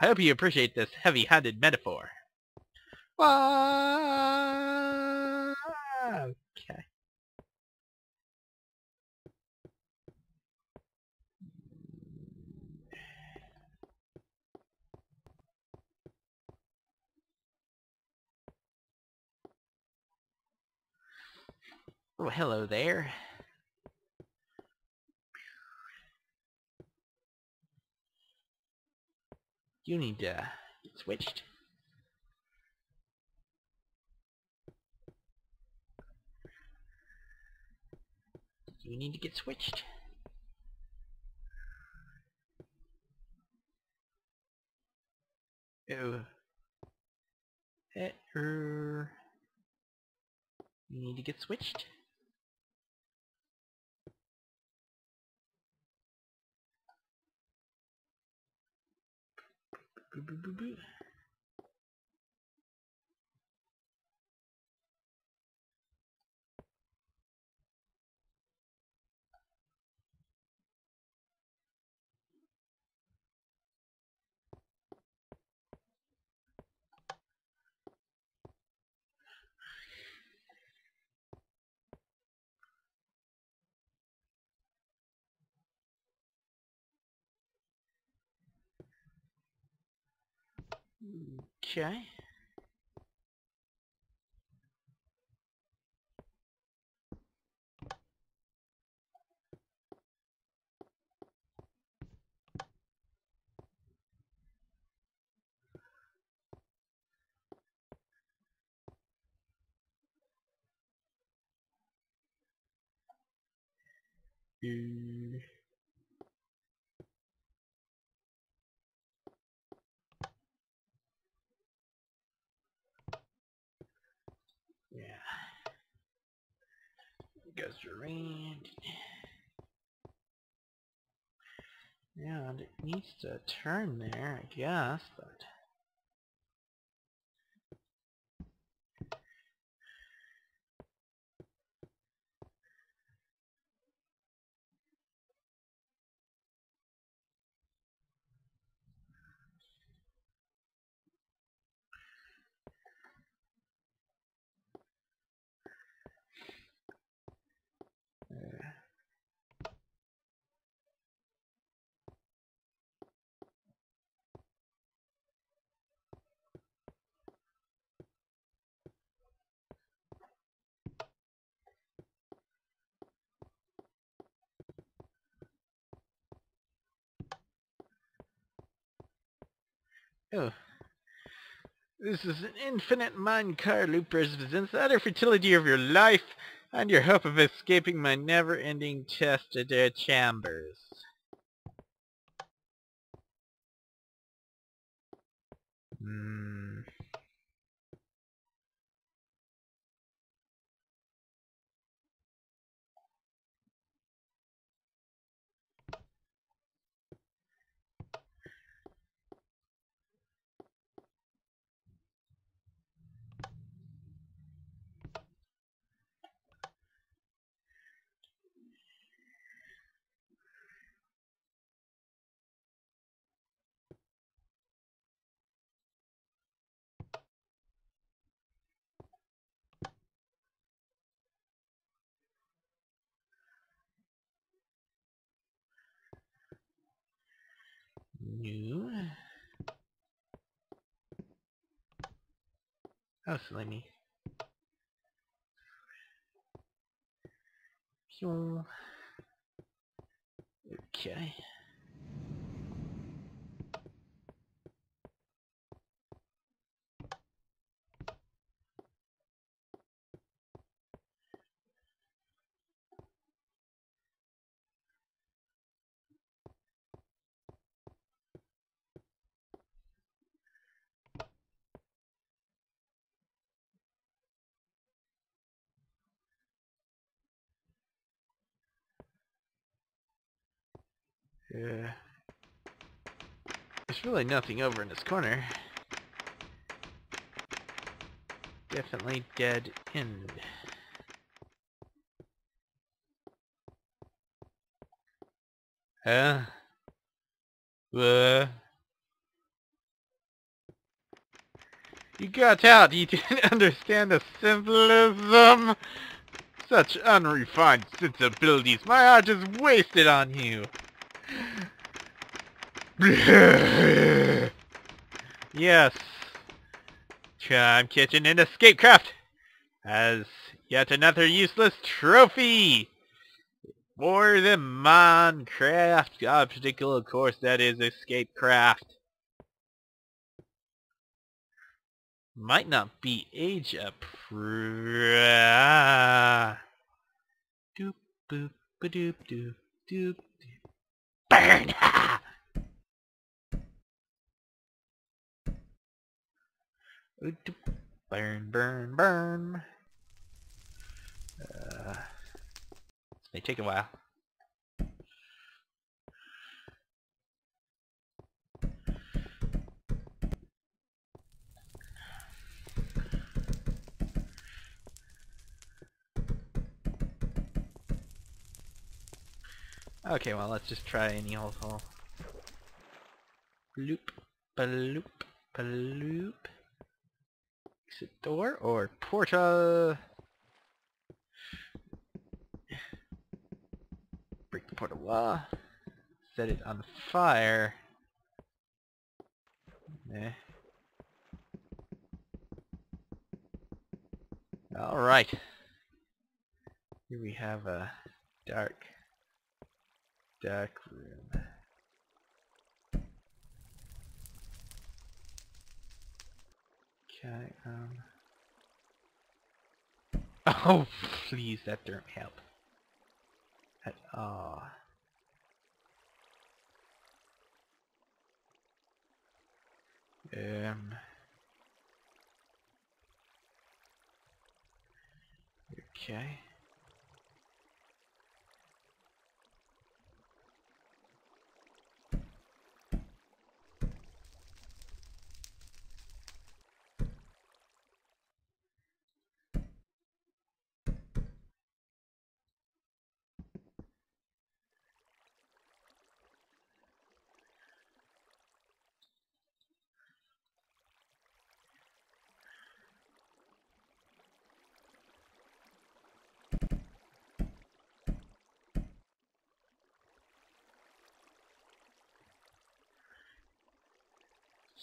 I hope you appreciate this heavy-handed metaphor. Okay. Oh, hello there. You need to get switched. You need to get switched. Oh. Er. You need to get switched. 哔哔哔哔 Okay. Uh, Yeah. Goes around. Yeah, and it needs to turn there, I guess, but... Oh. This is an infinite minecart loop represents the utter fertility of your life and your hope of escaping my never-ending chest of their chambers. Hmm. New. Oh, silly me. Okay. Yeah. There's really nothing over in this corner. Definitely dead end. Huh? What? You got out. You didn't understand the symbolism. Such unrefined sensibilities. My heart is wasted on you. yes. Time Kitten and Escapecraft has yet another useless trophy. More than Minecraft. Obstacle, of course, that is Escapecraft. Might not be age appropriate. Doop boop ba doop doop doop. Burn! burn, burn, burn. Uh, this may take a while. Okay, well, let's just try any old hole. Loop, bloop, bloop. Exit door or portal? Break the portal wall. Set it on fire. Eh. Alright. Here we have a dark dark room. Okay, um... Oh, please, that didn't help. At all. Um... Okay.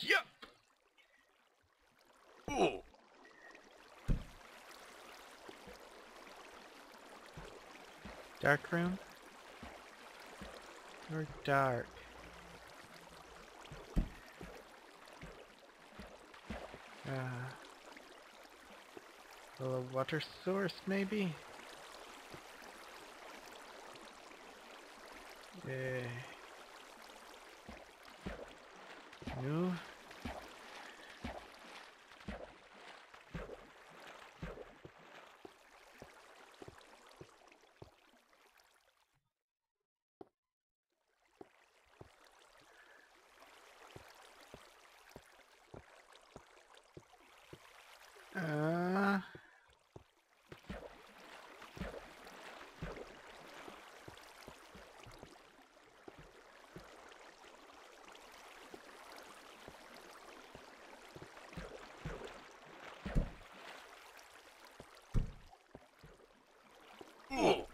Yep. Ooh. Dark room? Or dark? Uh, a little water source, maybe? Yeah. No. Uh... Ooh.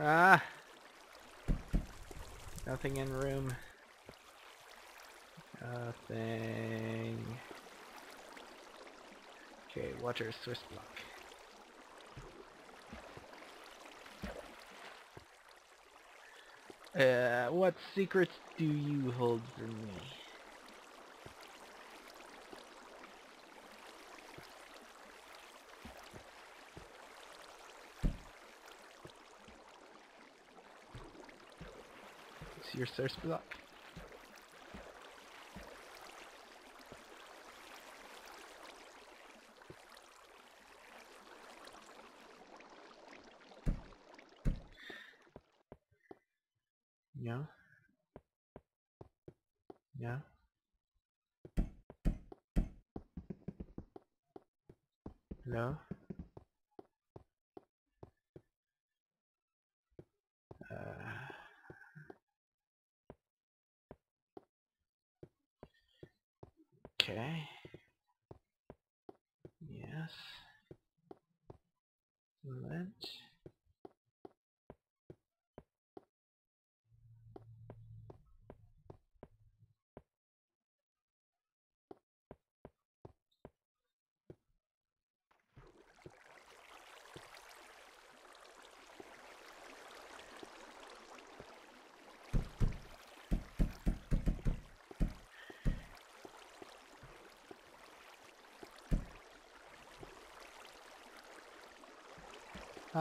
Ah. Nothing in room. Nothing. Okay, water source block. Uh, what secrets do you hold for me? It's your source block. No. No. Hello? Uh, okay.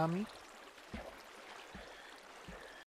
Amém.